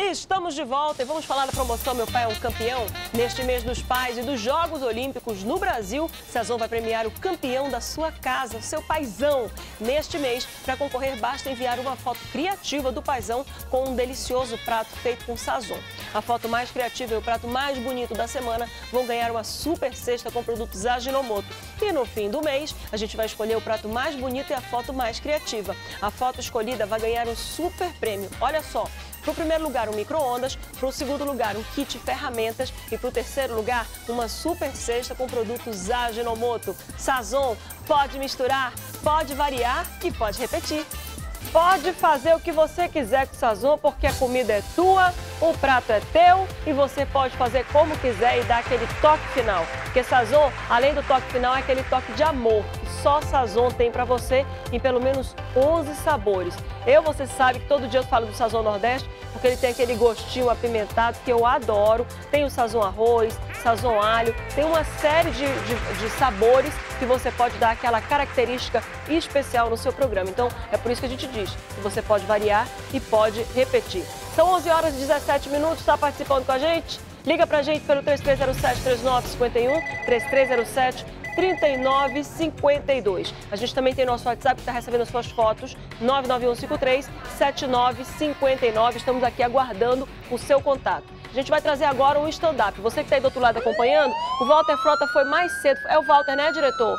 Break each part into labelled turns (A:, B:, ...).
A: Estamos de volta e vamos falar da promoção Meu Pai é um Campeão. Neste mês dos pais e dos Jogos Olímpicos no Brasil, Sazon vai premiar o campeão da sua casa, o seu paizão. Neste mês, para concorrer, basta enviar uma foto criativa do paizão com um delicioso prato feito com Sazon. A foto mais criativa e o prato mais bonito da semana vão ganhar uma super cesta com produtos Ajinomoto. E no fim do mês, a gente vai escolher o prato mais bonito e a foto mais criativa. A foto escolhida vai ganhar um super prêmio. Olha só, para o primeiro lugar, um micro-ondas. Para o segundo lugar, um kit ferramentas. E para o terceiro lugar, uma super cesta com produtos Ajinomoto. Sazon, pode misturar, pode variar e pode repetir. Pode fazer o que você quiser com Sazon, porque a comida é tua, o prato é teu e você pode fazer como quiser e dar aquele toque final. Porque Sazon, além do toque final, é aquele toque de amor que só Sazon tem para você em pelo menos 11 sabores. Eu, você sabe que todo dia eu falo do Sazon Nordeste, porque ele tem aquele gostinho apimentado que eu adoro. Tem o Sazon Arroz, Sazon Alho, tem uma série de, de, de sabores que você pode dar aquela característica especial no seu programa. Então, é por isso que a gente diz que você pode variar e pode repetir. São 11 horas e 17 minutos, está participando com a gente? Liga pra gente pelo 3307-3951, 3307 3952. A gente também tem nosso WhatsApp que está recebendo as suas fotos, 99153 7959. Estamos aqui aguardando o seu contato. A gente vai trazer agora um stand-up. Você que está aí do outro lado acompanhando, o Walter Frota foi mais cedo. É o Walter, né, diretor?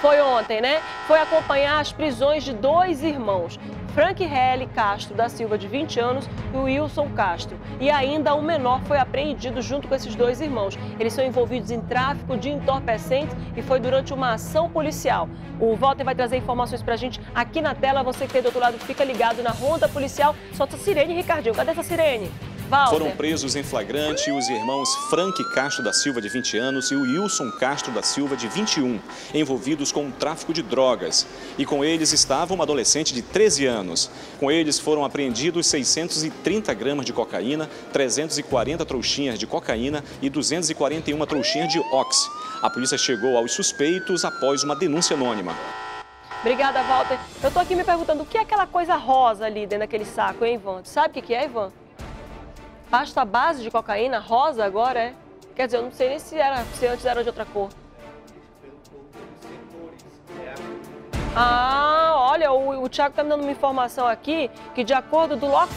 A: Foi ontem, né? Foi acompanhar as prisões de dois irmãos. Frank Helly Castro da Silva, de 20 anos, e o Wilson Castro. E ainda um menor foi apreendido junto com esses dois irmãos. Eles são envolvidos em tráfico de entorpecentes e foi durante uma ação policial. O Walter vai trazer informações pra gente aqui na tela. Você que tem do outro lado fica ligado na ronda policial. Solta a sirene, Ricardinho. Cadê essa sirene?
B: Walter. Foram presos em flagrante os irmãos Frank Castro da Silva, de 20 anos, e o Wilson Castro da Silva, de 21, envolvidos com o tráfico de drogas. E com eles estava uma adolescente de 13 anos. Com eles foram apreendidos 630 gramas de cocaína, 340 trouxinhas de cocaína e 241 trouxinhas de oxi. A polícia chegou aos suspeitos após uma denúncia anônima.
A: Obrigada, Walter. Eu tô aqui me perguntando o que é aquela coisa rosa ali dentro daquele saco, hein, Ivan? Sabe o que é, Ivan? Pasta base de cocaína, rosa agora, é? Quer dizer, eu não sei nem se, era, se antes era de outra cor. Ah, olha, o, o Thiago está me dando uma informação aqui que de acordo, do lo,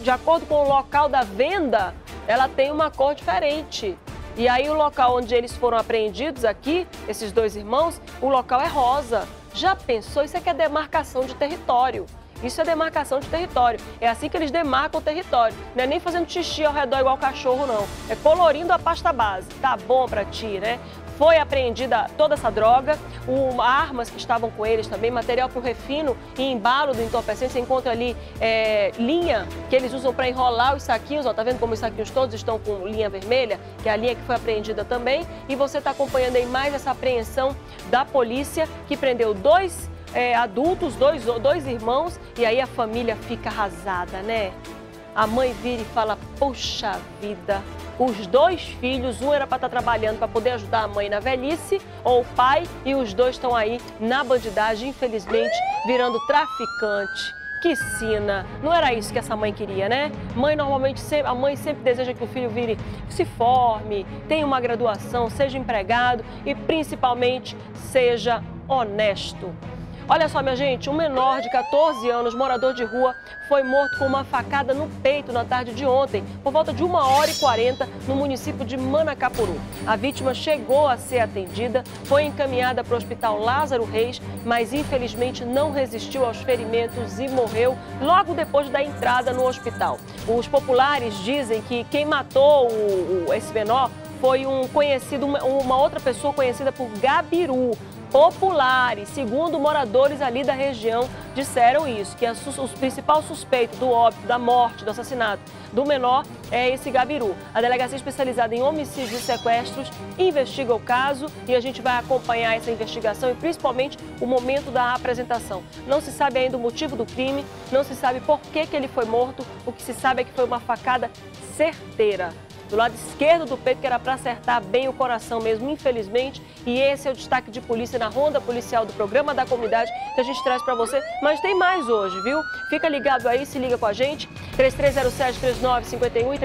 A: de acordo com o local da venda, ela tem uma cor diferente. E aí o local onde eles foram apreendidos aqui, esses dois irmãos, o local é rosa. Já pensou? Isso aqui é demarcação de território. Isso é demarcação de território. É assim que eles demarcam o território. Não é nem fazendo xixi ao redor igual cachorro, não. É colorindo a pasta base. Tá bom pra ti, né? Foi apreendida toda essa droga, o, armas que estavam com eles também, material para o refino e embalo do entorpecente. Você encontra ali é, linha que eles usam para enrolar os saquinhos. Ó, tá vendo como os saquinhos todos estão com linha vermelha, que é a linha que foi apreendida também. E você está acompanhando aí mais essa apreensão da polícia que prendeu dois é, adultos, dois, dois irmãos, e aí a família fica arrasada, né? A mãe vira e fala: Poxa vida, os dois filhos, um era para estar tá trabalhando para poder ajudar a mãe na velhice, ou o pai, e os dois estão aí na bandidagem, infelizmente, virando traficante. Que sina! Não era isso que essa mãe queria, né? Mãe normalmente sempre, a mãe sempre deseja que o filho vire, se forme, tenha uma graduação, seja empregado e principalmente seja honesto. Olha só, minha gente, um menor de 14 anos, morador de rua, foi morto com uma facada no peito na tarde de ontem, por volta de 1 hora e 40, no município de Manacapuru. A vítima chegou a ser atendida, foi encaminhada para o hospital Lázaro Reis, mas infelizmente não resistiu aos ferimentos e morreu logo depois da entrada no hospital. Os populares dizem que quem matou o, o, esse menor foi um conhecido, uma, uma outra pessoa conhecida por Gabiru populares. Segundo moradores ali da região, disseram isso, que o principal suspeito do óbito, da morte, do assassinato do menor é esse Gabiru. A delegacia especializada em homicídios e sequestros investiga o caso e a gente vai acompanhar essa investigação e principalmente o momento da apresentação. Não se sabe ainda o motivo do crime, não se sabe por que, que ele foi morto, o que se sabe é que foi uma facada certeira do lado esquerdo do peito, que era para acertar bem o coração mesmo, infelizmente. E esse é o destaque de polícia na ronda policial do programa da comunidade que a gente traz para você. Mas tem mais hoje, viu? Fica ligado aí, se liga com a gente. 3307-3951 e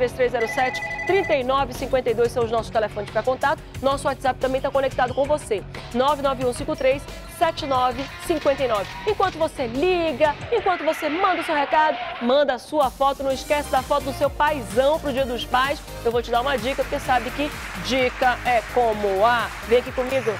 A: 3307-3952 são os nossos telefones para contato. Nosso WhatsApp também está conectado com você. 99153 7959. Enquanto você liga, enquanto você manda o seu recado, manda a sua foto, não esquece da foto do seu paizão pro Dia dos Pais. Eu vou te dar uma dica, porque sabe que dica é como a. Vem aqui comigo.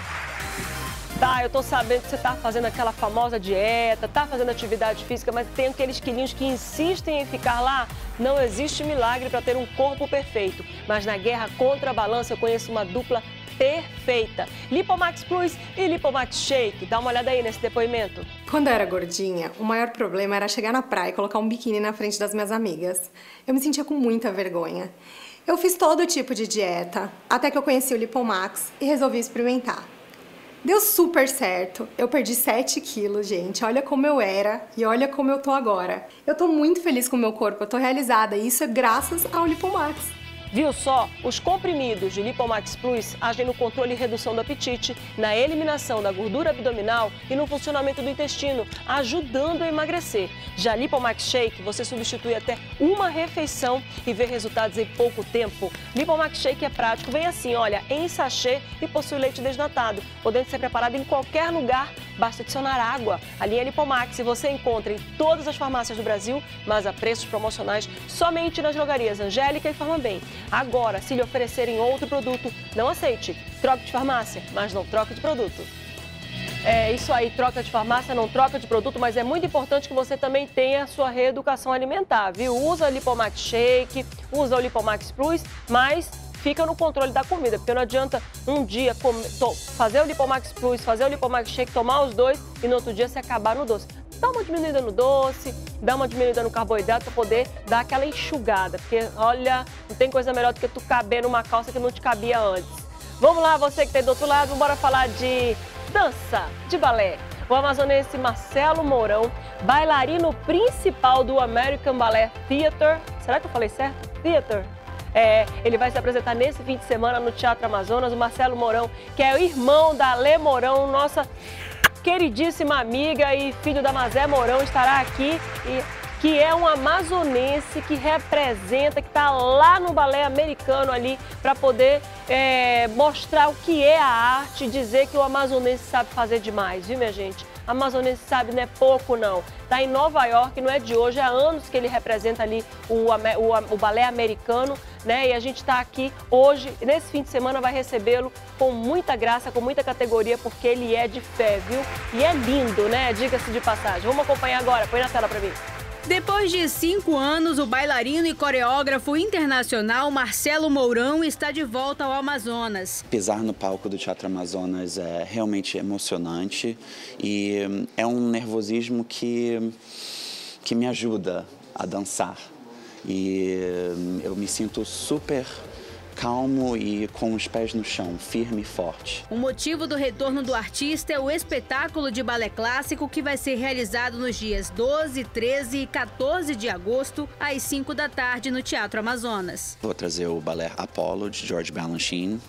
A: Tá, eu tô sabendo que você tá fazendo aquela famosa dieta, tá fazendo atividade física, mas tem aqueles quilinhos que insistem em ficar lá. Não existe milagre para ter um corpo perfeito, mas na guerra contra a balança eu conheço uma dupla perfeita. Lipomax Plus e Lipomax Shake. Dá uma olhada aí nesse depoimento.
C: Quando eu era gordinha, o maior problema era chegar na praia e colocar um biquíni na frente das minhas amigas. Eu me sentia com muita vergonha. Eu fiz todo tipo de dieta, até que eu conheci o Lipomax e resolvi experimentar. Deu super certo. Eu perdi 7 quilos, gente. Olha como eu era e olha como eu tô agora. Eu tô muito feliz com o meu corpo, eu tô realizada e isso é graças ao Lipomax.
A: Viu só? Os comprimidos de Lipomax Plus agem no controle e redução do apetite, na eliminação da gordura abdominal e no funcionamento do intestino, ajudando a emagrecer. Já Lipomax Shake, você substitui até uma refeição e vê resultados em pouco tempo. Lipomax Shake é prático, vem assim, olha, em sachê e possui leite desnatado, podendo ser preparado em qualquer lugar basta adicionar água. A linha Lipomax você encontra em todas as farmácias do Brasil, mas a preços promocionais somente nas drogarias Angélica e Farmabem. Agora, se lhe oferecerem outro produto, não aceite. Troque de farmácia, mas não troque de produto. É isso aí, troca de farmácia, não troca de produto, mas é muito importante que você também tenha a sua reeducação alimentar, viu? Usa o Lipomax Shake, usa o Lipomax Plus, mas fica no controle da comida, porque não adianta um dia comer, fazer o Lipomax Plus, fazer o Lipomax Shake, tomar os dois e no outro dia se acabar no doce. Dá uma diminuída no doce, dá uma diminuída no carboidrato para poder dar aquela enxugada, porque olha, não tem coisa melhor do que tu caber numa calça que não te cabia antes. Vamos lá, você que está do outro lado, bora falar de dança, de balé. O amazonense Marcelo Mourão, bailarino principal do American Ballet Theater. Será que eu falei certo? Theater é, ele vai se apresentar nesse fim de semana no Teatro Amazonas. O Marcelo Mourão, que é o irmão da Lê Mourão, nossa queridíssima amiga e filho da Mazé Mourão, estará aqui e que é um amazonense que representa, que está lá no balé americano ali para poder é, mostrar o que é a arte dizer que o amazonense sabe fazer demais, viu minha gente? Amazonense sabe, não é pouco não. Está em Nova York, não é de hoje, há anos que ele representa ali o, o, o balé americano, né? E a gente está aqui hoje, nesse fim de semana, vai recebê-lo com muita graça, com muita categoria, porque ele é de fé, viu? E é lindo, né? Diga-se de passagem. Vamos acompanhar agora, põe na tela para mim.
D: Depois de cinco anos, o bailarino e coreógrafo internacional Marcelo Mourão está de volta ao Amazonas.
E: Pisar no palco do Teatro Amazonas é realmente emocionante e hum, é um nervosismo que, que me ajuda a dançar. E hum, eu me sinto super calmo e com os pés no chão, firme e forte.
D: O motivo do retorno do artista é o espetáculo de balé clássico que vai ser realizado nos dias 12, 13 e 14 de agosto, às 5 da tarde, no Teatro Amazonas.
E: Vou trazer o balé Apollo, de George Balanchine,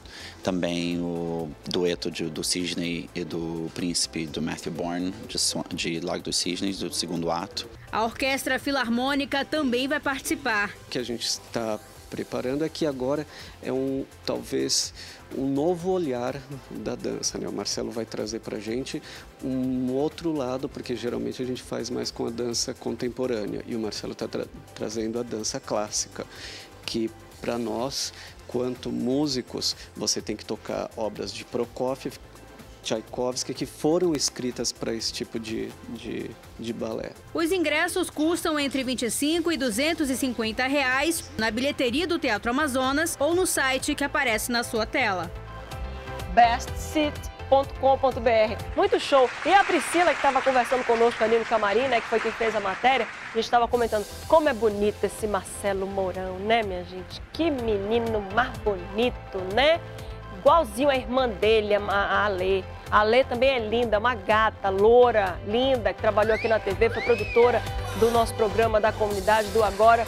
E: também o dueto de, do Cisne e do Príncipe, do Matthew Bourne, de, de Lago dos Cisnes, do segundo ato.
D: A Orquestra Filarmônica também vai participar.
F: Que a gente está preparando é que agora é um talvez um novo olhar da dança. Né? O Marcelo vai trazer para gente um outro lado, porque geralmente a gente faz mais com a dança contemporânea e o Marcelo está tra trazendo a dança clássica, que para nós, quanto músicos, você tem que tocar obras de Prokofiev, Tchaikovsky que foram escritas para esse tipo de, de, de, balé.
D: Os ingressos custam entre 25 e 250 reais na bilheteria do Teatro Amazonas ou no site que aparece na sua tela.
A: bestseat.com.br. Muito show. E a Priscila, que estava conversando conosco ali no camarim, né, que foi quem fez a matéria, a gente estava comentando como é bonito esse Marcelo Mourão, né, minha gente? Que menino mais bonito, né? Igualzinho a irmã dele, a Ale. A Lê também é linda, uma gata, loura, linda, que trabalhou aqui na TV, foi produtora do nosso programa da comunidade do Agora.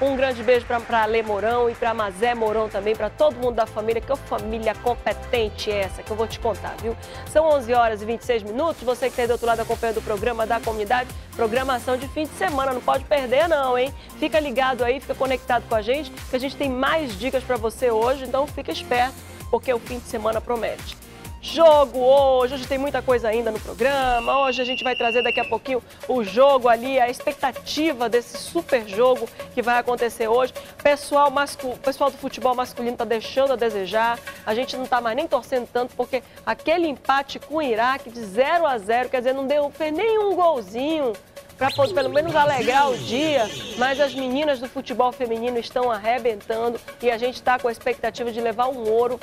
A: Um grande beijo para Lê Mourão e para Mazé Mourão também, para todo mundo da família. Que família competente é essa que eu vou te contar, viu? São 11 horas e 26 minutos. Você que está do outro lado acompanhando o programa da comunidade, programação de fim de semana, não pode perder não, hein? Fica ligado aí, fica conectado com a gente, que a gente tem mais dicas para você hoje, então fica esperto, porque o fim de semana promete jogo hoje. Hoje tem muita coisa ainda no programa. Hoje a gente vai trazer daqui a pouquinho o jogo ali, a expectativa desse super jogo que vai acontecer hoje. Pessoal, mascul... pessoal do futebol masculino está deixando a desejar. A gente não está mais nem torcendo tanto porque aquele empate com o Iraque de 0 a 0, quer dizer, não deu fez nenhum golzinho para pelo menos alegrar o dia, mas as meninas do futebol feminino estão arrebentando e a gente está com a expectativa de levar um ouro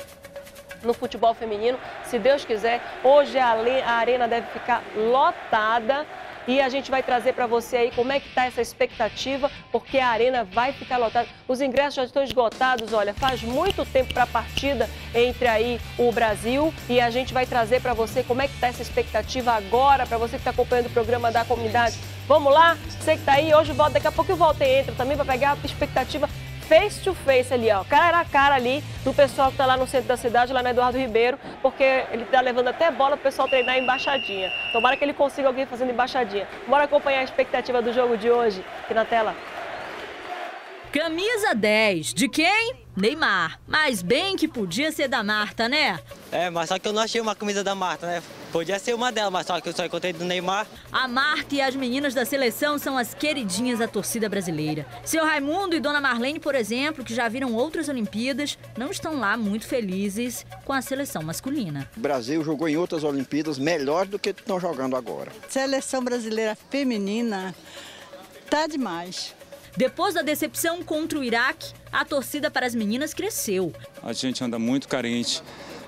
A: no futebol feminino. Se Deus quiser, hoje a arena deve ficar lotada e a gente vai trazer para você aí como é que está essa expectativa, porque a arena vai ficar lotada. Os ingressos já estão esgotados, olha, faz muito tempo para a partida entre aí o Brasil e a gente vai trazer para você como é que está essa expectativa agora, para você que está acompanhando o programa da comunidade. Vamos lá? Você que está aí, hoje volta, daqui a pouco eu volto e entra também para pegar a expectativa face to face ali, ó, cara a cara ali do pessoal que está lá no centro da cidade, lá no Eduardo Ribeiro, porque ele está levando até bola para o pessoal treinar embaixadinha. Tomara que ele consiga alguém fazendo embaixadinha. Bora acompanhar a expectativa do jogo de hoje aqui na tela.
D: Camisa 10, de quem? Neymar. Mas bem que podia ser da Marta, né?
G: É, mas só que eu não achei uma camisa da Marta, né? Podia ser uma delas, mas só que eu só encontrei do Neymar.
D: A Marta e as meninas da seleção são as queridinhas da torcida brasileira. Seu Raimundo e Dona Marlene, por exemplo, que já viram outras Olimpíadas, não estão lá muito felizes com a seleção masculina.
H: O Brasil jogou em outras Olimpíadas melhor do que estão jogando agora.
I: Seleção brasileira feminina tá demais.
D: Depois da decepção contra o Iraque, a torcida para as meninas cresceu.
J: A gente anda muito carente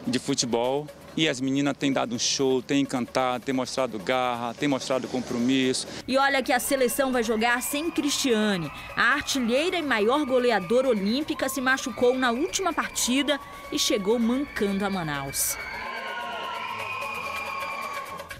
J: de futebol e as meninas têm dado um show, têm encantado, têm mostrado garra, têm mostrado compromisso.
D: E olha que a seleção vai jogar sem Cristiane. A artilheira e maior goleadora olímpica se machucou na última partida e chegou mancando a Manaus.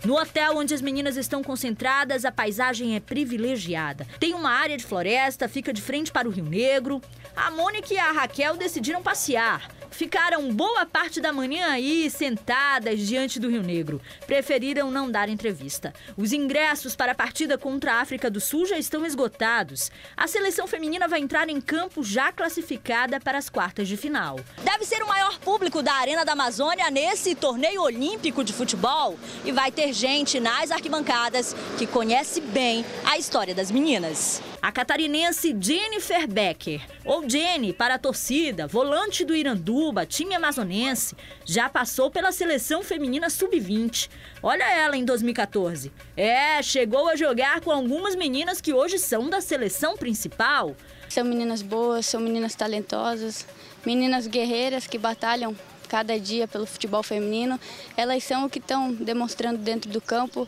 D: No hotel onde as meninas estão concentradas, a paisagem é privilegiada. Tem uma área de floresta, fica de frente para o Rio Negro. A Mônica e a Raquel decidiram passear. Ficaram boa parte da manhã aí sentadas diante do Rio Negro. Preferiram não dar entrevista. Os ingressos para a partida contra a África do Sul já estão esgotados. A seleção feminina vai entrar em campo já classificada para as quartas de final. Deve ser o maior público da Arena da Amazônia nesse torneio olímpico de futebol. E vai ter gente nas arquibancadas que conhece bem a história das meninas. A catarinense Jennifer Becker, ou Jenny para a torcida, volante do Iranduba, time amazonense, já passou pela seleção feminina sub-20. Olha ela em 2014. É, chegou a jogar com algumas meninas que hoje são da seleção principal.
K: São meninas boas, são meninas talentosas, meninas guerreiras que batalham cada dia pelo futebol feminino. Elas são o que estão demonstrando dentro do campo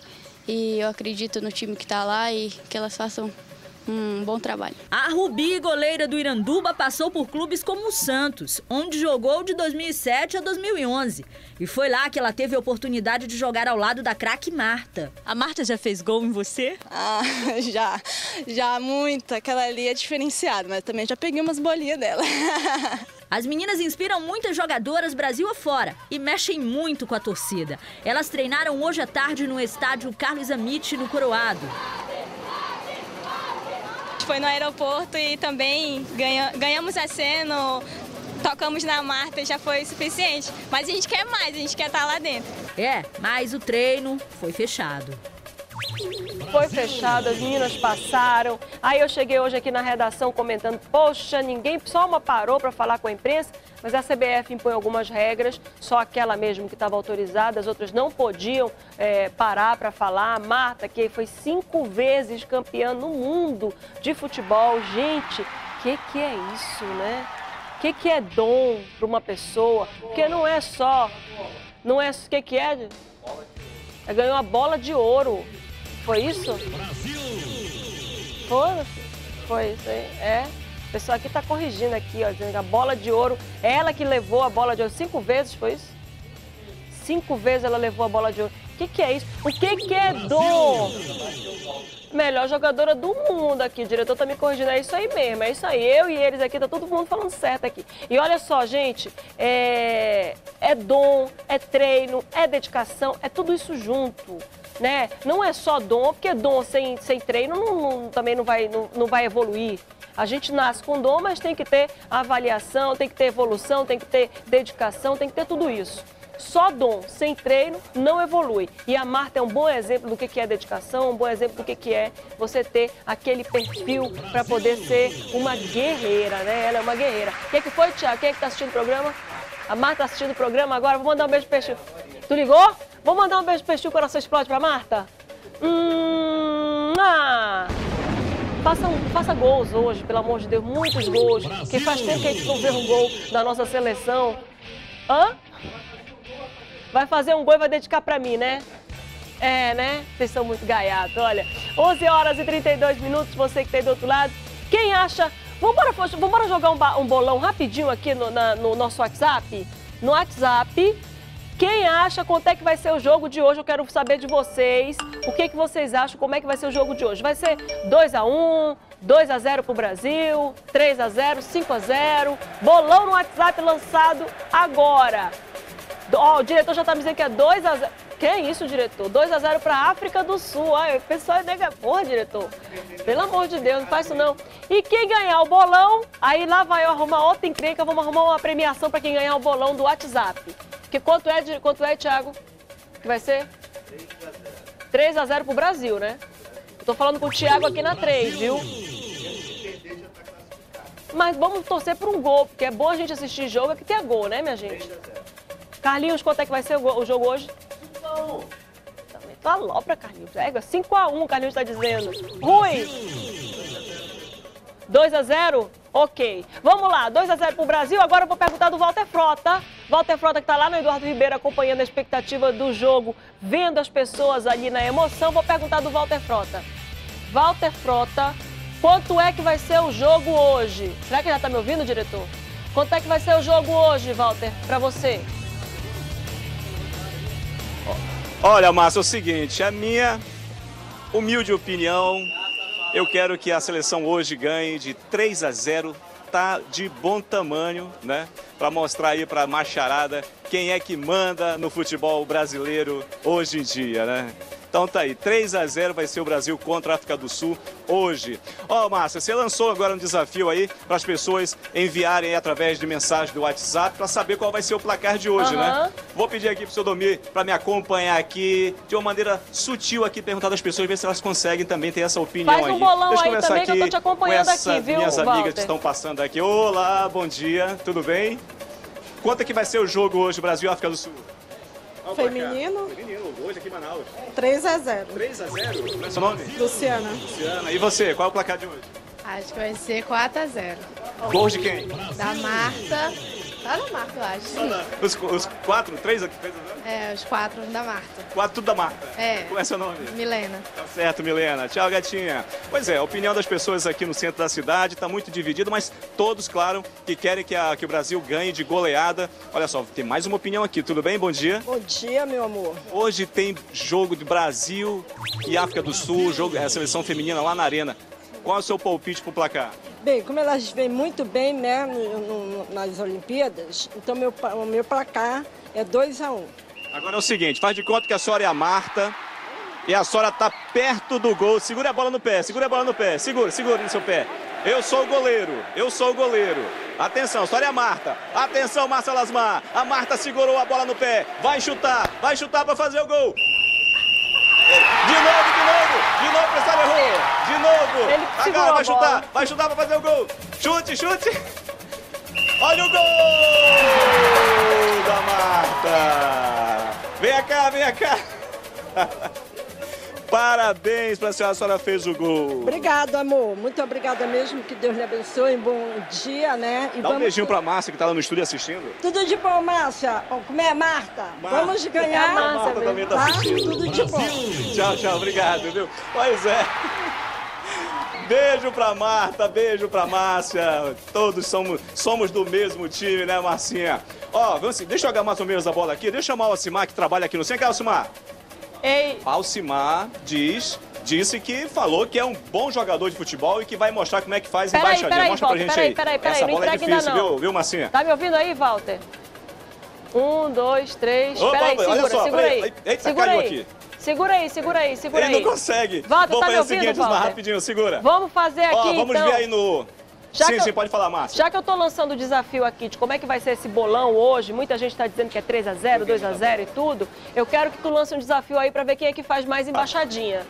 K: e eu acredito no time que está lá e que elas façam um bom trabalho.
D: A Rubi, goleira do Iranduba, passou por clubes como o Santos, onde jogou de 2007 a 2011. E foi lá que ela teve a oportunidade de jogar ao lado da craque Marta. A Marta já fez gol em você?
L: Ah, já. Já muito. Aquela ali é diferenciada, mas também já peguei umas bolinhas dela.
D: As meninas inspiram muitas jogadoras Brasil afora e mexem muito com a torcida. Elas treinaram hoje à tarde no estádio Carlos Amit, no Coroado
M: foi no aeroporto e também ganha, ganhamos a cena, tocamos na Marta, já foi suficiente. Mas a gente quer mais, a gente quer estar lá dentro.
D: É, mas o treino foi fechado.
A: Foi fechado, as meninas passaram. Aí eu cheguei hoje aqui na redação comentando: poxa, ninguém, só uma parou para falar com a imprensa, mas a CBF impõe algumas regras, só aquela mesmo que estava autorizada, as outras não podiam é, parar para falar. A Marta, que foi cinco vezes campeã no mundo de futebol, gente, o que, que é isso, né? O que, que é dom para uma pessoa? Porque não é só. Não é. O que, que é? é? Ganhou a bola de ouro. Foi isso? Brasil! Foi, foi isso aí. É. O pessoal aqui está corrigindo aqui, ó, dizendo que a bola de ouro, ela que levou a bola de ouro cinco vezes, foi isso? Cinco vezes ela levou a bola de ouro. O que, que é isso? O que, que é dom? Melhor jogadora do mundo aqui. O diretor tá me corrigindo. É isso aí mesmo. É isso aí. Eu e eles aqui, tá todo mundo falando certo aqui. E olha só, gente. É, é dom, é treino, é dedicação, é tudo isso junto. Né? Não é só dom, porque dom sem, sem treino não, não- também não vai, não, não vai evoluir. A gente nasce com dom, mas tem que ter avaliação, tem que ter evolução, tem que ter dedicação, tem que ter tudo isso. Só dom, sem treino, não evolui. E a Marta é um bom exemplo do que é dedicação, um bom exemplo do que é você ter aquele perfil para poder ser uma guerreira, né? Ela é uma guerreira. O que, que foi, Tiago? Quem é que está assistindo o programa? A Marta está assistindo o programa agora. Vou mandar um beijo Peixinho. Tu ligou? Vou mandar um beijo Peixinho, o coração explode pra Marta? Hum, ah. Faça, faça gols hoje, pelo amor de Deus, muitos gols. Que faz tempo que a gente não vê um gol da nossa seleção. Hã? Vai fazer um gol e vai dedicar pra mim, né? É, né? Vocês são muito gaiatos, olha. 11 horas e 32 minutos, você que tá aí do outro lado. Quem acha... Vambora, Fox, vambora jogar um, um bolão rapidinho aqui no, na- no nosso WhatsApp? No WhatsApp, quem acha quanto é que vai ser o jogo de hoje? Eu quero saber de vocês. O que, que vocês acham? Como é que vai ser o jogo de hoje? Vai ser 2x1, 2x0 pro Brasil, 3x0, 5x0. Bolão no WhatsApp lançado agora. Ó, o diretor já tá me dizendo que é 2x0. Que é isso, diretor? 2x0 pra África do Sul. Ai, o pessoal é nega. Porra, diretor. Pelo amor de Deus, não faz isso não. E quem ganhar o bolão, aí lá vai eu arrumar outra encrenca, vamos arrumar uma premiação pra quem ganhar o bolão do WhatsApp. Que quanto é, di- quanto é, Thiago? Que vai ser? 3x0 pro Brasil, né? Eu tô falando com o Thiago aqui na 3, viu? Mas vamos torcer por um gol, porque é bom a gente assistir jogo, é que tenha gol, né, minha gente? Carlinhos, quanto é que vai ser o, go- o jogo hoje? Também tu alopra, Carlinhos. É, 5x1, Carlinhos tá dizendo. Rui! 2x0? Ok. Vamos lá, 2x0 pro Brasil. Agora eu vou perguntar do Walter Frota. Walter Frota que tá lá no Eduardo Ribeiro acompanhando a expectativa do jogo, vendo as pessoas ali na emoção. Vou perguntar do Walter Frota. Walter Frota, quanto é que vai ser o jogo hoje? Será que já tá me ouvindo, diretor? Quanto é que vai ser o jogo hoje, Walter, pra você?
B: Olha, Márcio, é o seguinte, a minha humilde opinião, eu quero que a seleção hoje ganhe de 3 a 0, tá de bom tamanho, né? Para mostrar aí para a macharada quem é que manda no futebol brasileiro hoje em dia, né? Então tá aí, 3 a 0 vai ser o Brasil contra a África do Sul hoje. Ó, Márcia, você lançou agora um desafio aí para as pessoas enviarem aí através de mensagem do WhatsApp para saber qual vai ser o placar de hoje, né?
A: Aham.
B: Vou pedir aqui pro seu Domir para me acompanhar aqui de uma maneira sutil aqui, perguntar das pessoas, ver se elas conseguem também ter essa opinião
A: Faz um
B: aí.
A: bolão
B: Deixa eu
A: aí
B: começar
A: também que eu tô
B: aqui
A: te acompanhando
B: com
A: aqui, viu,
B: minhas amigas
A: Walter?
B: que estão passando aqui. Olá, bom dia, tudo bem? Quanto é que vai ser o jogo hoje, Brasil e África do Sul? Placar.
N: Feminino,
B: Feminino, hoje aqui em Manaus.
N: 3 a 0
B: 3 a 0 Qual é o seu nome?
N: Luciana.
B: Luciana. E você, qual é o placar de hoje?
O: Acho que vai ser 4 a 0
B: Gols de quem?
O: Da Marta. Tá na Marta, eu acho. Sim.
B: Os, os quatro, três aqui, três a zero?
O: É, os quatro da Marta.
B: Quatro, tudo da Marta.
O: É.
B: Qual é seu nome?
O: Milena.
B: Tá certo, Milena. Tchau, gatinha. Pois é, a opinião das pessoas aqui no centro da cidade está muito dividida, mas todos, claro, que querem que, a- que o Brasil ganhe de goleada. Olha só, tem mais uma opinião aqui, tudo bem? Bom dia.
N: Bom dia, meu amor.
B: Hoje tem jogo de Brasil e África do Sul, jogo, é, a seleção feminina lá na Arena. Qual é o seu palpite pro placar?
N: Bem, como elas vêm muito bem né, no- no- nas Olimpíadas, então meu, o meu placar é 2 a 1
B: Agora é o seguinte, faz de conta que a senhora é a Marta e a senhora tá perto do gol. Segura a bola no pé, segura a bola no pé, segura, segura no seu pé. Eu sou o goleiro, eu sou o goleiro. Atenção, a senhora é a Marta. Atenção, Márcia Lasmar. A Marta segurou a bola no pé. Vai chutar, vai chutar para fazer o gol. De novo, de novo, pessoal errou. De novo.
A: Ele
B: Agora vai chutar, vai chutar para fazer o gol. Chute, chute. Olha o gol da Marta. Vem cá, vem cá. Parabéns para a senhora, a senhora fez o gol.
N: Obrigado, amor. Muito obrigada mesmo. Que Deus lhe abençoe. Bom dia, né? E
B: Dá um beijinho pra Márcia que tá lá no estúdio assistindo.
N: Tudo de bom, Márcia. Como é, Marta? Vamos ganhar.
B: A Marta também tá
N: tá?
B: assistindo.
N: Tudo de bom.
B: Tchau, tchau, obrigado, viu? Pois é. Beijo pra Marta, beijo pra Márcia. Todos somos, somos do mesmo time, né, Marcinha? Ó, vamos assim, deixa eu jogar mais ou menos a bola aqui. Deixa eu chamar o Alcimar que trabalha aqui no centro. Alcimar?
A: Ei.
B: Alcimar diz, disse que falou que é um bom jogador de futebol e que vai mostrar como é que faz
A: Peraí,
B: embaixadinha.
A: peraí,
B: Mostra
A: Walter,
B: pra gente
A: peraí,
B: aí.
A: peraí, peraí,
B: Essa
A: não
B: bola é difícil, viu, viu, Massinha?
A: Tá me ouvindo aí, Walter? Um, dois, três.
B: Opa,
A: Peraí,
B: olha
A: segura,
B: só,
A: segura
B: peraí.
A: aí.
B: Eita,
A: segura aí.
B: aqui.
A: Segura aí, segura aí, segura
B: Ele
A: aí.
B: não consegue.
A: Walter,
B: Vou
A: tá
B: fazer
A: me
B: o
A: ouvindo,
B: seguinte, Osmar,
A: Walter?
B: rapidinho, segura.
A: Vamos fazer aqui,
B: Ó, vamos
A: então.
B: ver aí no...
A: Já
B: sim,
A: eu-
B: sim, pode falar, Márcia.
A: Já que eu tô lançando o desafio aqui de como é que vai ser esse bolão hoje, muita gente tá dizendo que é 3 a 0 2 a 0 e tudo, eu quero que tu lance um desafio aí pra ver quem é que faz mais embaixadinha.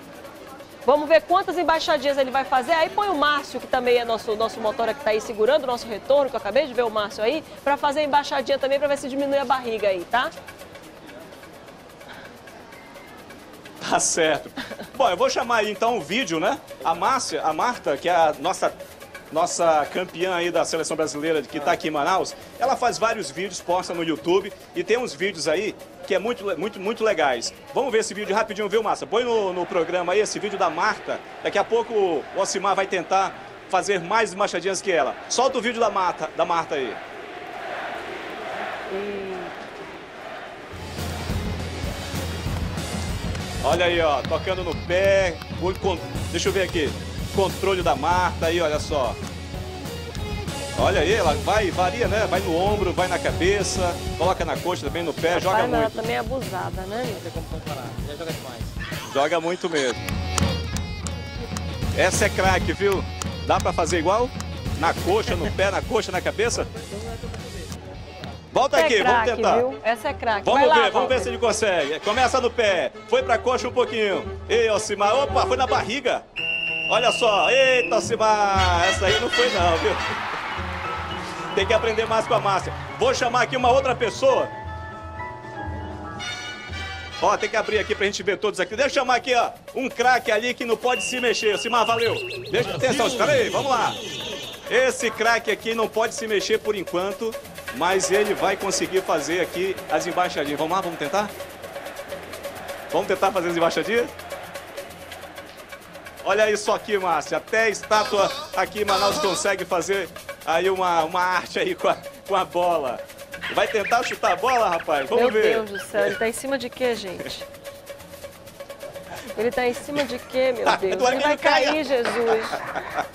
A: Vamos ver quantas embaixadinhas ele vai fazer. Aí põe o Márcio, que também é nosso, nosso motora que tá aí segurando o nosso retorno, que eu acabei de ver o Márcio aí, pra fazer a embaixadinha também pra ver se diminui a barriga aí, tá?
B: Tá certo. Bom, eu vou chamar aí então o vídeo, né? A Márcia, a Marta, que é a nossa, nossa campeã aí da seleção brasileira que tá aqui em Manaus, ela faz vários vídeos, posta no YouTube e tem uns vídeos aí que é muito, muito, muito legais. Vamos ver esse vídeo rapidinho, viu, Márcia? Põe no, no programa aí esse vídeo da Marta. Daqui a pouco o Osimar vai tentar fazer mais machadinhas que ela. Solta o vídeo da Marta, da Marta aí. Olha aí, ó, tocando no pé. Deixa eu ver aqui. Controle da Marta aí, olha só. Olha aí, ela vai, varia, né? Vai no ombro, vai na cabeça, coloca na coxa, também no pé, joga
A: Rapaz, ela
B: muito.
A: também é abusada, né?
G: Não tem como comparar, já joga demais.
B: Joga muito mesmo. Essa é craque, viu? Dá pra fazer igual? Na coxa, no pé, na coxa, na cabeça? Volta
A: Essa
B: aqui,
A: é
B: vamos
A: craque,
B: tentar.
A: viu? Essa é craque.
B: Vamos
A: Vai lá,
B: ver, vamos ver se ele consegue. Começa no pé, foi pra coxa um pouquinho. Ei, Alcimar, opa, foi na barriga. Olha só, eita, Alcimar, essa aí não foi não, viu? Tem que aprender mais com a Márcia. Vou chamar aqui uma outra pessoa. Ó, tem que abrir aqui pra gente ver todos aqui. Deixa eu chamar aqui, ó, um craque ali que não pode se mexer. Alcimar, valeu. Deixa atenção, espera aí, vamos lá. Esse craque aqui não pode se mexer por enquanto, mas ele vai conseguir fazer aqui as embaixadinhas. Vamos lá, vamos tentar? Vamos tentar fazer as embaixadinhas? Olha isso aqui, Márcia. Até a estátua aqui em Manaus consegue fazer aí uma, uma arte aí com a, com a bola. Vai tentar chutar a bola, rapaz? Vamos
A: Meu
B: ver.
A: Deus do céu, ele tá em cima de quê, gente? Ele tá em cima de quê, meu Deus? Ele vai cair, Jesus.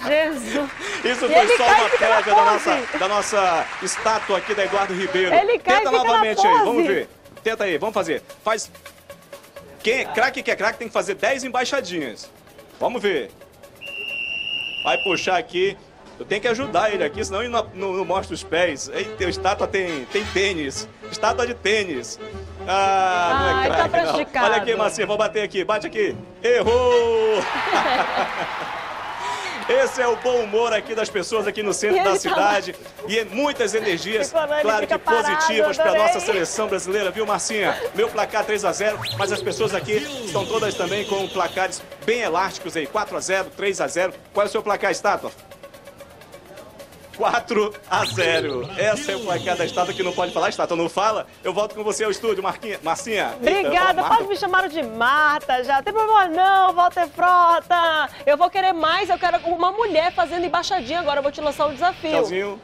A: Jesus.
B: Isso
A: E
B: foi só uma prévia da nossa, da nossa estátua aqui da Eduardo Ribeiro.
A: Ele cai
B: Tenta novamente aí, vamos ver. Tenta aí, vamos fazer. Faz. Quem é craque que é craque tem que fazer 10 embaixadinhas. Vamos ver. Vai puxar aqui. Eu tenho que ajudar ele aqui, senão ele não, não- não mostra os pés. Eita, a estátua tem, tem tênis. Estátua de tênis. Ah, não é
A: tá
B: craque, não.
A: prejudicado.
B: Olha aqui, Marcinha, vou bater aqui. Bate aqui. Errou! Esse é o bom humor aqui das pessoas aqui no centro da
A: tá
B: cidade. E é muitas energias, claro que positivas para nossa seleção brasileira, viu, Marcinha? Meu placar 3 a 0 mas as pessoas aqui estão todas também com placares bem elásticos aí. 4 a 0 3 a 0 Qual é o seu placar, estátua? 4 a 0 Essa é o placar da estátua que não pode falar. Estátua não fala. Eu volto com você ao estúdio, Marquinha, Marcinha.
A: Obrigada,
B: Marta.
A: pode me chamar de Marta já. Não tem problema não, Walter Frota. Eu vou querer mais, eu quero uma mulher fazendo embaixadinha agora. Eu vou te lançar um desafio.
B: Tchauzinho.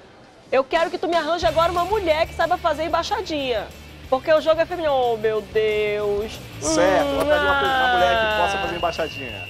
A: Eu quero que tu me arranje agora uma mulher que saiba fazer embaixadinha. Porque o jogo é feminino. Oh, meu Deus.
B: Certo,
A: Hum,
B: vou trazer uma, uma mulher que
A: ah.
B: possa fazer embaixadinha.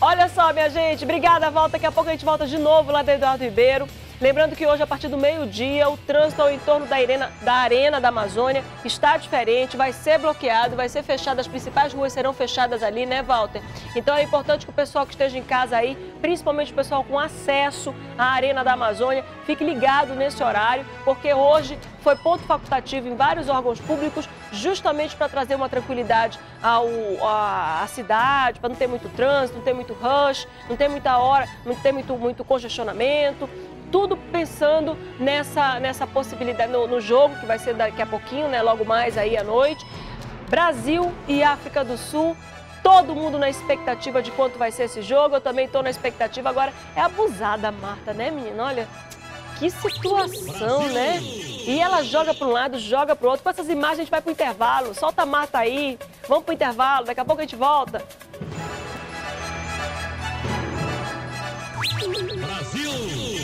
A: Olha só, minha gente, obrigada, volta. Daqui a pouco a gente volta de novo lá do Eduardo Ribeiro. Lembrando que hoje, a partir do meio-dia, o trânsito ao entorno da arena, da arena da Amazônia está diferente, vai ser bloqueado, vai ser fechado, as principais ruas serão fechadas ali, né, Walter? Então é importante que o pessoal que esteja em casa aí, principalmente o pessoal com acesso à arena da Amazônia, fique ligado nesse horário, porque hoje foi ponto facultativo em vários órgãos públicos, justamente para trazer uma tranquilidade ao, à, à cidade, para não ter muito trânsito, não ter muito rush, não ter muita hora, não ter muito, muito congestionamento. Tudo pensando nessa, nessa possibilidade, no, no jogo que vai ser daqui a pouquinho, né? Logo mais aí à noite. Brasil e África do Sul. Todo mundo na expectativa de quanto vai ser esse jogo. Eu também estou na expectativa. Agora, é abusada a Marta, né, menina? Olha, que situação, né? E ela joga para um lado, joga para o outro. Com essas imagens a gente vai para o intervalo. Solta a mata aí. Vamos para o intervalo. Daqui a pouco a gente volta. Brasil!